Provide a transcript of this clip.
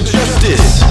justice.